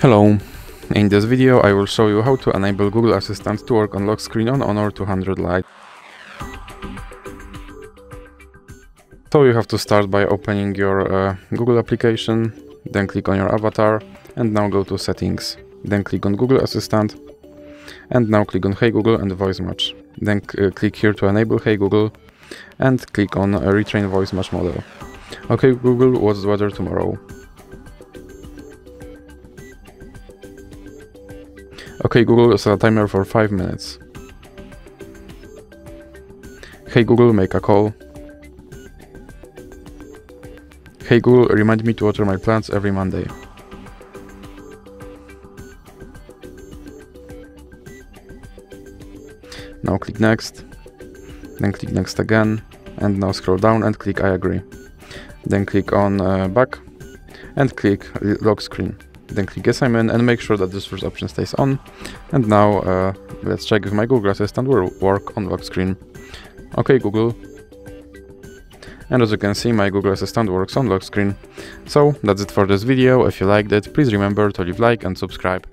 Hello. In this video I will show you how to enable Google Assistant to work on lock screen on Honor 200 Lite. So you have to start by opening your uh, Google application, then click on your avatar and now go to settings. Then click on Google Assistant and now click on Hey Google and Voice Match. Then uh, click here to enable Hey Google and click on uh, Retrain Voice Match Model. Okay Google, what's the weather tomorrow? Okay Google, set a timer for 5 minutes. Hey Google, make a call. Hey Google, remind me to water my plants every Monday. Now click next, then click next again, and now scroll down and click I agree. Then click on uh, back and click lock screen. Then click yes and make sure that this first option stays on. And now uh, let's check if my Google Assistant will work on lock screen. Okay Google. And as you can see my Google Assistant works on lock screen. So that's it for this video, if you liked it please remember to leave like and subscribe.